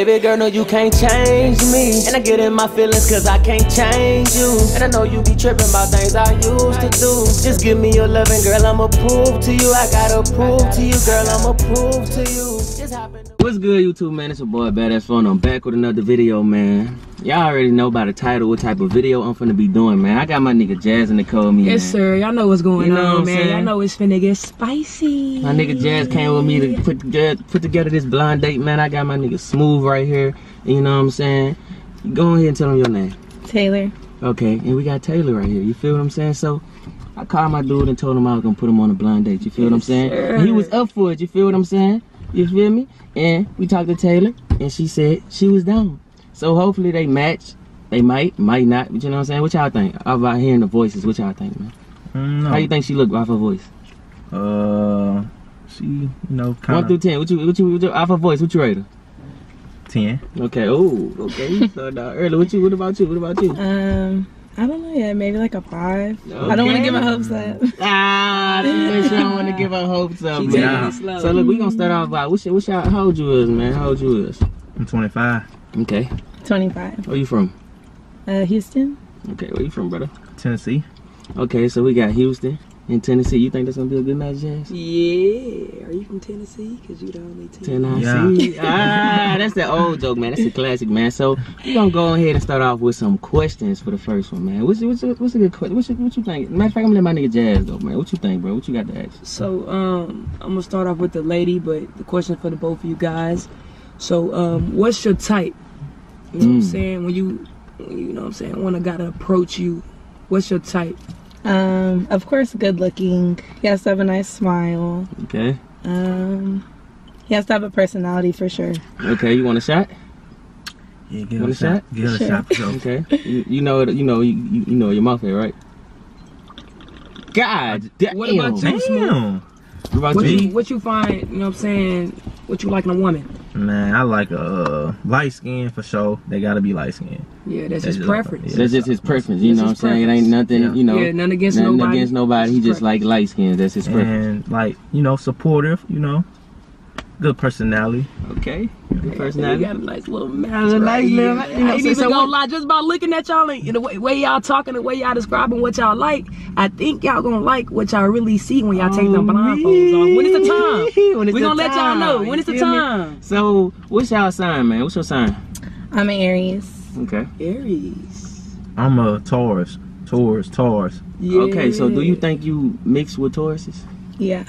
Baby girl, no, you can't change me. And I get in my feelings cause I can't change you. And I know you be tripping about things I used to do. Just give me your loving, girl, I'ma prove to you. I gotta prove to you, girl, I'ma prove to you. Just happen to- What's good, YouTube, man? It's your boy, Badazz Flo. I'm back with another video, man. Y'all already know by the title what type of video I'm finna be doing, man. I got my nigga Jazz in the code me, Yes, man. sir. Y'all know what's going You know what on, man. saying? Y'all know it's finna get spicy. My nigga Jazz came with me to put together, put together this blind date, man. I got my nigga Smooth right here. You know what I'm saying? Go ahead and tell him your name. Taylor. Okay, and we got Taylor right here. You feel what I'm saying? So I called my dude and told him I was gonna put him on a blind date. You feel what I'm saying? sir. And he was up for it. You feel what I'm saying? You feel me? And we talked to Taylor, and she said she was down. So hopefully they match. They might, might not. But you know what I'm saying? What y'all think about hearing the voices? What y'all think, man? Mm, How you think she look off her voice? Uh, she, you know, One through ten. What you, what you, what you off her voice? What you rate her? ten. Okay. Oh, okay. You started out early. What you? What about you? What about you? Um, I don't know yet. Maybe like a five. I don't want to Okay. get my hopes up. Ah, she makes I don't want to give her hopes up, She man. Yeah. slow. So look, we gonna start off by what's your, what's your, how old you is, man? How old you is? I'm 25. Okay. 25. Where you from? Uh, Houston. Okay, where you from, brother? Tennessee. Okay, so we got Houston and Tennessee. You think that's gonna be a good match, Jazz? Yeah. Are you from Tennessee? Cause you the only team. Tennessee. Ah, that's the old joke, man. That's a classic, man. So we gonna go ahead and start off with some questions for the first one, man. What's what's a, what's a good question? What's your, what you think? Matter of fact, I'm gonna let my nigga Jazz go, man. What you think, bro? What you got to ask? So um, I'm gonna start off with the lady, but the question for the both of you guys. So um, what's your type? You know what I'm Mm. saying? When you, you know what I'm saying, when I gotta approach you, what's your type? Um, of course, good looking. He has to have a nice smile. Okay. Um, he has to have a personality for sure. Okay, you want a shot? Yeah, give Want it a a shot. Give it a shot for sure. Okay. you, you know you know you, you you know your mouth here, right? God damn. What about you? Damn. What about What you? you, what you find? You know what I'm saying? What you like in a woman? Man, I like a uh, light skin for sure. They gotta be light skin. Yeah, that's That's his just- preference. yeah. That's just his preference, you That's know what I'm his saying? It ain't nothing, Yeah. you know. yeah, none against nothing nobody. against nobody. He His just like light skin. That's his preference. And like, you know, supportive, you know. Good personality. Okay. Good You personality. got a nice little mouth. a nice right little- here. you know, I ain't so- even so gonna what- lie, just by looking at y'all and the way, way y'all talking, the way y'all describing what y'all like, I think y'all gonna like what y'all really see when y'all take them blindfolds off. When it's the time. When it's we gonna let y'all know. When it's the feel me? time. So, what's y'all sign, man? What's your sign? I'm an Aries. Okay. Aries. I'm a Taurus. Taurus, Taurus. Yeah. Okay, so do you think you mix with Tauruses? Yeah.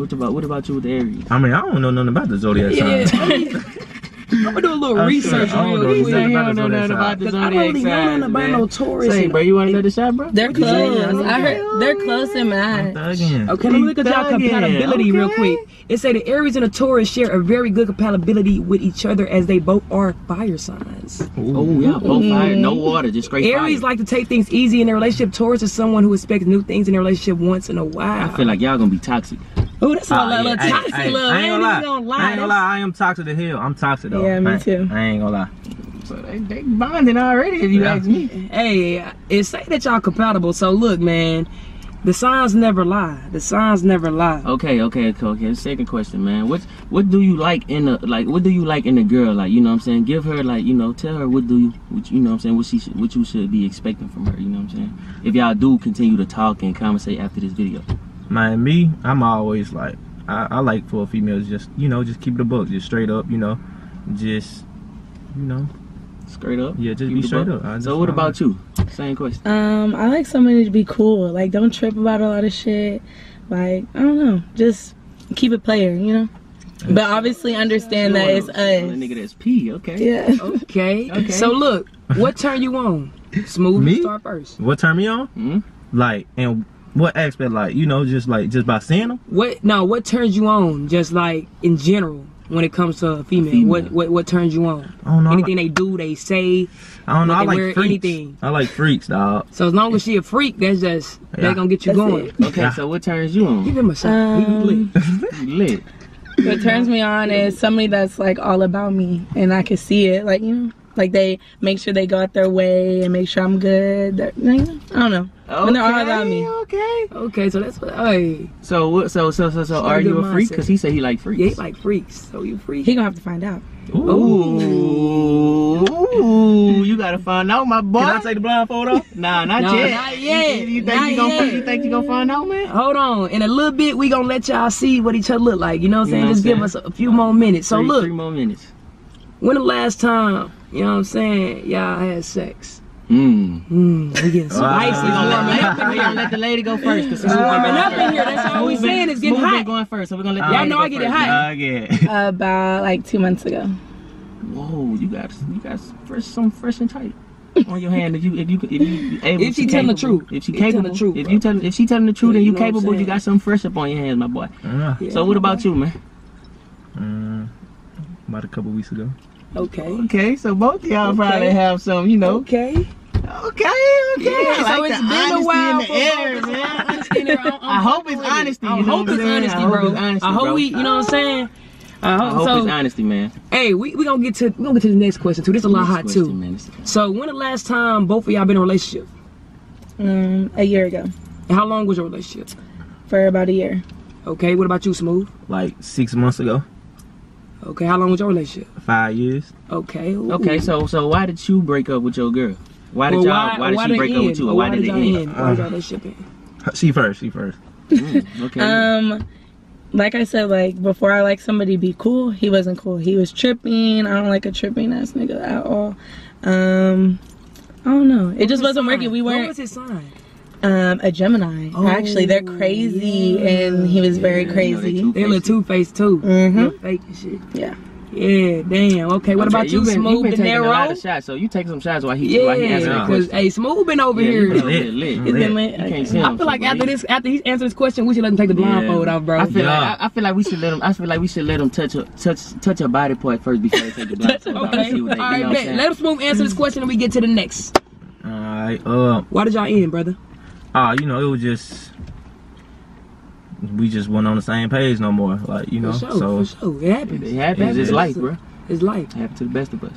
What about what about you with Aries? I mean, I don't know nothing about the zodiac Yeah. sign. I'm gonna do a little I'm research sure. I don't real know quick. exactly about don't the know zodiac nothing about sign. the Cause I don't really know nothing about no Taurus. Say, bro, you want another shot, bro? They're close. Yeah, I heard they're close in I'm thugging. Okay, let me look at y'all Thugging, compatibility real quick. It say the Aries and the Taurus share a very good compatibility with each other as they both are fire signs. Oh, yeah, both fire, mm-hmm. no water, just straight Aries fire. like to take things easy in their relationship. Taurus is someone who expects new things in their relationship once in a while. I feel like y'all gonna be toxic. Oh, that's all Ah, that yeah. toxic hey, little. I ain't gonna lie. gonna lie. I ain't gonna lie. I am toxic to hell. I'm toxic though. Yeah, me I- too. I ain't gonna lie. So they, they bonding already, if you Yeah. ask me. Hey, it say that y'all compatible. So look, man, the signs never lie. The signs never lie. Okay, okay, okay, okay. Second question, man. What what do you like in a like what do you like in a girl? Like, you know what I'm saying? Give her like, you know, tell her what do you what, you know what I'm saying, what she should, what you should be expecting from her, you know what I'm saying? If y'all do continue to talk and conversate after this video. Man, me, I'm always like, I, I like for females just, you know, just keep the book, just straight up, you know, just, you know, Straight up? Yeah, just Keep be straight buck. up. I just So what wanna- about you? Same question. Um, I like somebody to be cool. Like, don't trip about a lot of shit. Like, I don't know. Just keep it player, you know. But obviously understand that it's A us. nigga that's P, okay. Yeah. Okay. Okay. So look, what turn you on? Smooth. Me? Start first. what turn me on? Mhm. Like, and what aspect? Like, you know, just like just by seeing them. What? No. What turns you on? Just like in general, when it comes to a female, Female. what what what turns you on? I don't know. Anything like, they do, they say. I don't know. I like wear freaks. anything. I like freaks, dog. So as long as she a freak, that's just Yeah. they gonna get you That's going. it. Okay, Yeah. so what turns you on? Give him a shot. Um, lit. Lit. What turns me on is somebody that's like all about me and I can see it. Like, you know, like they make sure they go out their way and make sure I'm good. They're- you I don't know. When they're all about me. Okay. Okay, so that's what. Hey, So what? So so so so are you a freak? Cause he said he like freaks. yeah, he like freaks. So you freak. He gonna have to find out. Ooh. You gotta find out, my boy. Can I take the blindfold off? Nah, not No, yet. not yet. You, you think Not you gonna yet. you think you gonna find out, man? Hold on. In a little bit, we gonna let y'all see what each other look like. You know what I'm saying? Just I'm give us a few more minutes. So three, look, three more minutes. when the last time, you know what I'm saying, y'all had sex? Mm. Mmm, we getting Wow. spicy. We It's gonna, let, up in we gonna here. let the lady go first. Cause It's warming up in here. That's all we Smooth been- saying. It's getting Smooth been hot. going first, so we're gonna let the Y'all lady know I get it hot. Uh, yeah. About like two months ago. Whoa, you got you got fresh some fresh and tight on your hand. If you if you if you able If she to telling the truth. if she capable, the truth, if you tell if she telling the truth Yeah, and you you know capable, you got something fresh up on your hands, my boy. Uh, Yeah. So what about you, man? mm, about a couple weeks ago. Okay. Okay, so both of y'all Okay. probably have some, you know. Okay. Okay, okay. Yeah, I so like it's the been a while in the for air, both of us. man. Honesty. I'm- I'm I hope it's honesty, I hope it's honesty, I hope bro. it's honesty, I hope we, you know what I'm saying? I I hope, hope so. it's honesty, man. Hey, we we gonna get to we gonna get to the next question too. This a lot hot question, too. man. So when the last time both of y'all been in a relationship? Mm, a year ago. And how long was your relationship? For about a year. Okay, what about you, Smooth? Like six months ago. Okay, how long was your relationship? Five years. Okay. ooh. Okay, so so why did you break up with your girl? Why did Well, y'all? why, Why, did why she did break it up with you? Or Or why did it y'all end? end? Why did y'all relationship end? She first. She first. Mm, okay. Um, like I said, like before I like somebody be cool, he wasn't cool. He was tripping. I don't like a tripping ass nigga at all. Um, I don't know. It just wasn't working. We weren't What was his sign? Um a Gemini. Oh, Actually, they're crazy, yeah. and he was very Yeah, you know, they crazy. too- They look two faced too. Mhm. Fake and shit. Yeah. Yeah, damn. Okay, what Okay, about you, been, Smooth You been taking a lot of shots, so you take some shots while he while he answering because question. hey, Smooth been over yeah, here. been over Lit. lit. Been Lit. lit. You can't see him, I feel like so, after this, after he answers this question, we should let him take the Yeah. blindfold off, bro. I feel Yeah. like I, I feel like we should let him. I feel like we should let him touch a, touch touch a body part first before they take the blindfold off. and Okay. see what they, you know what I'm bet. saying? Let him Smooth answer this question and we get to the next. All right. Uh. Why did y'all end, brother? Ah, you know, it was just we just weren't on the same page no more. Like you know, for sure, so for sure. It happens. It happens. It's It life, bro. It's life. It happens to the best of us.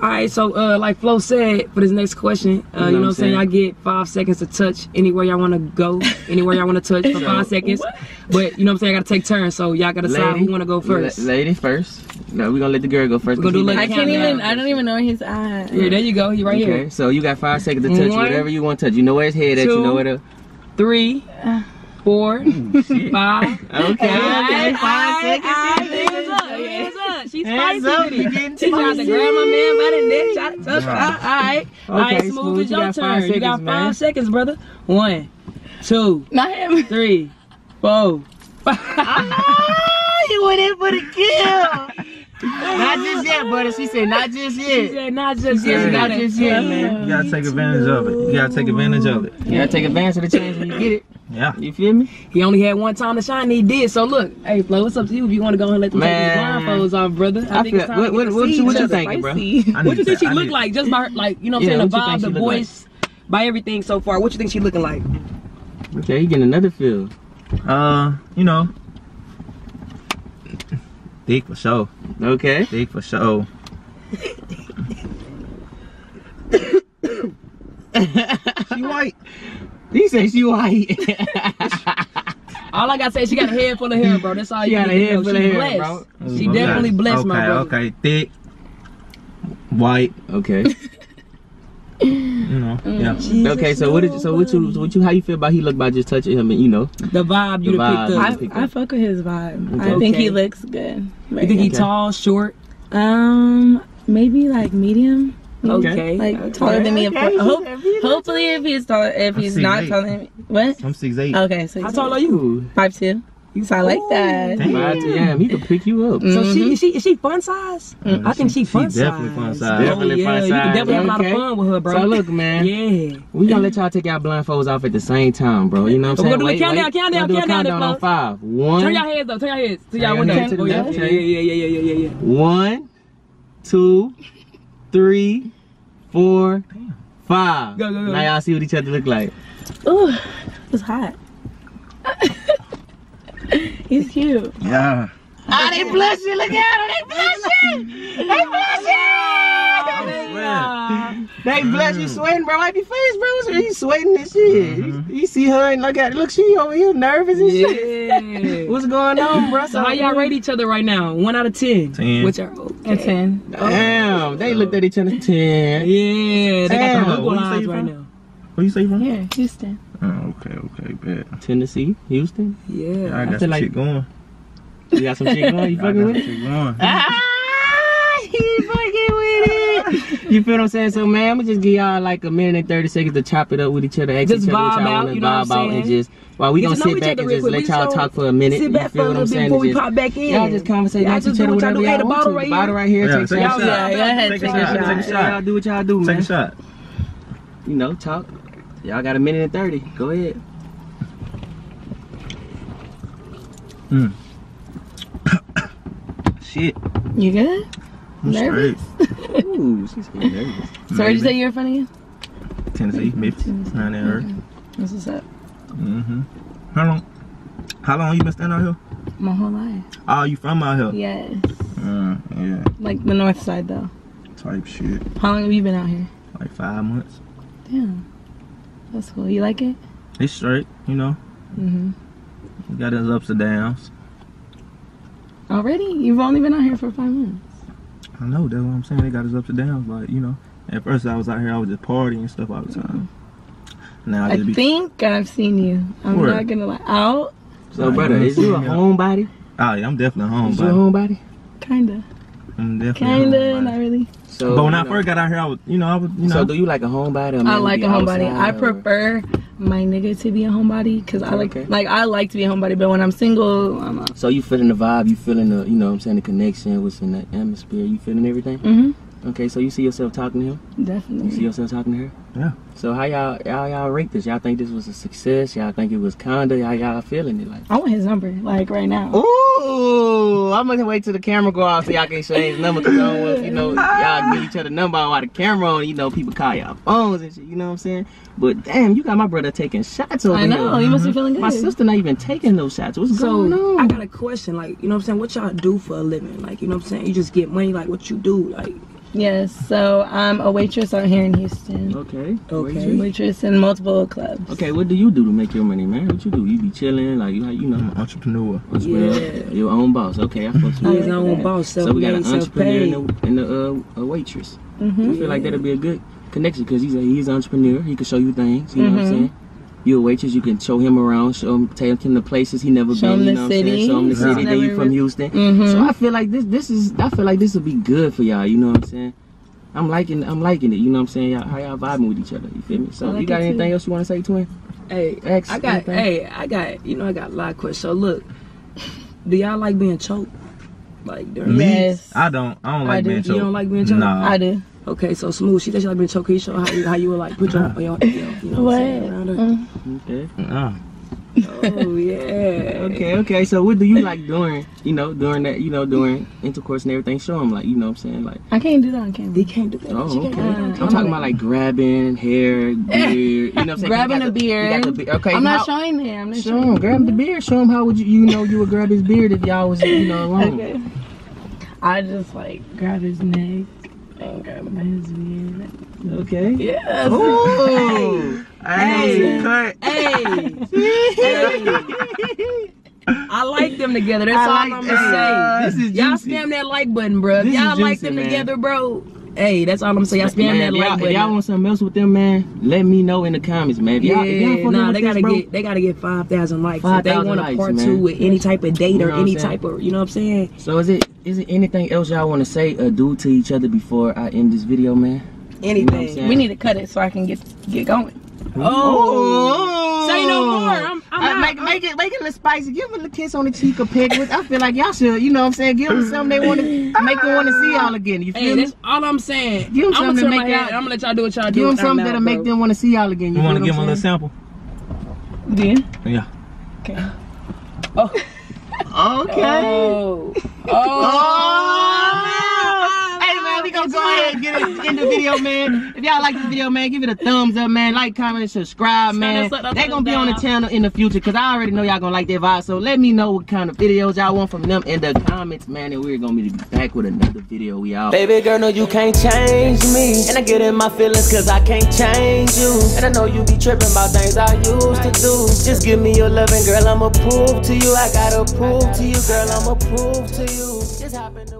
All right, so uh, like Flo said, for this next question, uh, you know, what I'm saying? saying? I get five seconds to touch anywhere y'all want to go, anywhere y'all want to touch for five seconds. But you know what I'm saying? I got to take turns, so y'all got to decide who want to go first. La- lady first. No, we're gonna let the girl go first. We're gonna do 'cause like I can't even. I don't even know his eyes. Here, there you go. You right here. Okay, here. so you got five seconds to touch One, whatever you want to touch. You know where his head at. You know where the. Three, four, oh, five. Okay, okay, five Aight, seconds. aight, in, Hands up, hands up. She's Hands spicy up, with you it. getting She tried to spicy. grab my man by the neck, try to touch. All right, all right, smooth. Smooth, It's you your got turn. five You got seconds, man. five seconds, brother. One, two, Not him. three, four, five. you went in for the kill. Not just yet. She said not just She yet. said not just yet. Not just yet, man. you gotta take advantage of it. You gotta take advantage of it. You gotta take advantage of the chance when you get it. Yeah. You feel me? He only had one time to shine. and He did. So look, hey Flo, what's up to you if you want to go ahead and let them Man. take these blindfolds off, brother. I, I think feel- it's time what- to what- get to what see you- what you other. thinking, bro? What need you think she I look like? Just by her, like, you know what I'm what saying? think The vibe, the look like? voice, by everything so far. What you think she looking like? Okay, you getting another feel. Uh, you know, thick for sure. Okay. Thick for sure. she white. He said she white. All I gotta say, is she got a head full of hair, bro. That's all She you got need a to head full She of hair, blessed. bro. She Okay. definitely blessed, okay, my brother. Okay, thick, white. okay. You know, yeah. Okay. So what did you, so what you so what you how you feel about he look by just touching him and you know The vibe you The vibe. picked I, up. pick I up. fuck with his vibe. I think Okay. he looks good. You think he Okay. tall, short? Um, maybe like medium. Okay. Like taller than me. of course. Hope, hopefully, if he's taller, if he's not taller than me, what? I'm six eight. Okay, so How tall are you? Five two. So I like that. Damn. Five yeah, he could pick you up. So she is she is she fun size? Mm-hmm. I think she She fun definitely size. fun size. Definitely oh, yeah. fun You can size. definitely have a lot of fun with her, bro. So look, man, Yeah. we gonna let y'all take our blindfolds off at the same time, bro. You know what I'm We're saying? gonna do the countdown, wait. countdown, We'll do a countdown, countdown on five. One, Turn your heads up. Turn your heads to Turn y'all your window. to the Oh, yeah. Yeah, yeah, yeah, yeah, yeah, yeah, yeah. one, two, three, four, five. Go, go, go. Now y'all see what each other look like. Ooh, it's hot. he's cute. Yeah. Ah, they blushing. Look at them. They blushing. They blushing. Yeah. They bless Mm. you sweating, bro. Wipe your face, bro. So you sweating and shit. Mhm. You, you see her and look at look, she over here nervous and shit. What's going on, bro? So how y'all rate each other right now? One out of ten. 10. Which are A 10. Damn, they looked at each other ten. Yeah, they Damn. got the Google Where you say eyes right from? now. Where you say you from? Yeah, Houston. Oh, okay, okay, bet. Tennessee, Houston. Yeah. I got feel some like- shit going. You got some shit going. You I fucking got with some it? going. Ah, he fucking with it. You feel what I'm saying? So man, I'm gonna just give y'all like a minute and thirty seconds to chop it up with each other, ask Just each other what vibe y'all out, wanna you know what vibe I'm out, and saying? just while we Get gonna sit back and just quick. let y'all just talk for a minute. Sit you back for feel a what I'm little bit saying? before we Just- pop back in. Y'all just conversate, Y'all ask just each do other what y'all whatever do. Hey, y'all the want bottle to. right bottle here. right here. Yeah, Take take a a shot. shot. Yeah, go ahead, Take take a a shot. shot. Take a Yeah, shot. Y'all do what y'all do, man. Take a shot. You know, talk. Y'all got a minute and thirty. Go ahead. Shit. You good? I'm Nervous? straight. Ooh, she's getting nervous. So where'd you say you're from again? Tennessee, Memphis, around there. That's what's up. Mm-hmm. How long? How long you been standing out here? My whole life. Oh, you from out here? Yes. Mm, yeah. Like the north side though. Type shit. How long have you been out here? Like five months. Damn. That's cool. You like it? It's straight, you know. Mm-hmm. We got its ups and downs. Already? You've only been out here for five months. I know that's what I'm saying. They got its ups and downs. Like you know, at first I was out here, I was just partying and stuff all the time. Now I I just be. think I've seen you. I'm Where? not gonna lie. Out? So, Nah, brother, you is you a ain't seen me. homebody? Oh yeah, I'm definitely home. Is you a homebody? Kinda. I'm definitely Kinda, not really. So, But when I know- first got out here, I was, you know, I was, you know. So do you like a homebody? or I like a homebody. I prefer my nigga to be a homebody because I like Okay. like I like to be a homebody, but when I'm single, I'm not. So you feeling the vibe? You feeling the, you know, what I'm saying the connection? What's in the atmosphere? You feeling everything? hmm Okay, so you see yourself talking to him? Definitely. You see yourself talking to her? Yeah. So how y'all, y'all, y'all rate this? Y'all think this was a success? Y'all think it was kinda? How y'all feeling it like? I want his number, like right now. Ooh, I'm gonna wait till the camera go off so y'all can exchange number I want, you know, y'all give each other number while the camera on, you know, people call y'all phones and shit, you know what I'm saying? But damn, you got my brother taking shots over here. I know. here. You must be mm-hmm. feeling good. My sister not even taking those shots. What's So going on? I got a question, like, you know what I'm saying? What y'all do for a living? Like, you know what I'm saying? You just get money, like what you do, like Yes. So I'm a waitress out here in Houston. Okay. Okay. Waitress in multiple clubs. Okay, what do you do to make your money, man? What you do? You be chilling, like you, you I'm know, an entrepreneur. Yeah. your own boss. Okay, I fuck he with his you. own boss, So we got an entrepreneur and a, and a, uh, a waitress. Mm-hmm. I feel like that'll be a good connection because he's a, he's an entrepreneur. He can show you things. You know what I'm Mhm. saying? You a waitress, you can show him around, show him, take him to places he never Show been. him you the know what city. Show him the Yeah. city. Then you from Houston. Mm-hmm. So I feel like this this is I feel like this will be good for y'all. You know what I'm saying? I'm liking I'm liking it. You know what I'm saying? Y'all, how y'all vibing with each other? You feel me? So like you got anything too. else you want to say to him? Hey, Ex, I got anything? hey, I got you know I got a lot of questions. So look, do y'all like being choked? Like during Me, Yes. I don't. I don't I like do. being You don't like being choked? Nah. I do. Okay, so smooth. She said she like been choked. Can you show how you how you would like put your, your, your you know what I'm saying, around her? Mm. Okay. Nah. Oh yeah. Okay, okay. So what do you like doing? You know, during that, you know, during intercourse and everything. Show him, like, you know, what I'm saying, like. I can't do that on camera. He can't do that. Oh, She can't okay. do. I'm talking about like grabbing hair, beard. You know what I'm saying? Grabbing a beard. got the be- Okay, I'm not how- showing him. I'm not Show showing him, grab the beard. Show him how would you, you know, you would grab his beard if y'all was, you know, alone. Okay. I just like grab his neck and grab his beard. Okay. Yes. Ooh. Hey, cut. Hey, hey. I like them together. That's I all like I'm that. gonna say. This is y'all juicy. spam that like button, bro. If This is y'all like them man. together, bro. Hey, that's all I'm saying. Y'all spam that if like y'all, if y'all want something else with them, man, let me know in the comments, man. If y'all, if y'all yeah, nah, they gotta bro, get they gotta get five thousand likes. if they 5,000 want a likes, part man. two with any type of date You or know what any type of, you know what I'm saying? So is it is it anything else y'all want to say or do to each other before I end this video, man? Anything. saying? We need to cut it so I can get get going. Oh. Say no more. I'm, I'm Uh, make, make it make it a little spicy. Give them a kiss on the cheek or peg with. I feel like y'all should, you know what I'm saying? Give them something they want to make them want to see y'all again. You Hey, feel me? that's all I'm saying. Give 'em I'm something gonna make y'all- I'm gonna let y'all do what y'all do. Give them something that'll make them want to see y'all again. You, You want to give them a little sample? Then Yeah. okay. Oh. okay. Oh. Oh. Oh, man. Hey man, we gonna go ahead and get get it in the video, man. If y'all like this video, man, give it a thumbs up, man. Like, comment, subscribe, man. They gonna be on the channel in the future because I already know y'all gonna like their vibe. So let me know what kind of videos y'all want from them in the comments, man. And we're gonna be back with another video. We out. Baby girl, no, you can't change me. And I get in my feelings cause I can't change you. And I know you be tripping about things I used to do. Just give me your loving, girl. I'ma prove to you. I gotta prove to you, girl. I'ma prove to you. Just hop in the